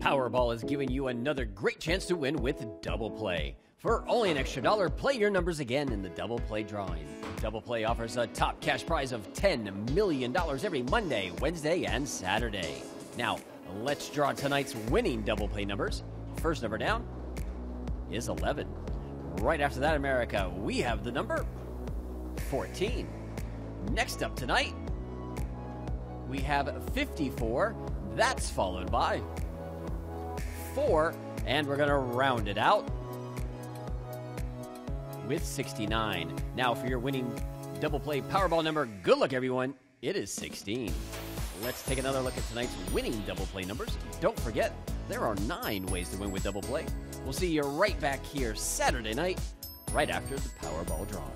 Powerball is giving you another great chance to win with Double Play. For only an extra dollar, play your numbers again in the Double Play drawing. Double Play offers a top cash prize of $10 million every Monday, Wednesday, and Saturday. Now, let's draw tonight's winning Double Play numbers. First number down is 11. Right after that, America, we have the number 14. Next up tonight, we have 54. That's followed by 4, and we're going to round it out with 69. Now, for your winning double play Powerball number, good luck, everyone. It is 16. Let's take another look at tonight's winning double play numbers. Don't forget, there are nine ways to win with double play. We'll see you right back here Saturday night, right after the Powerball drawing.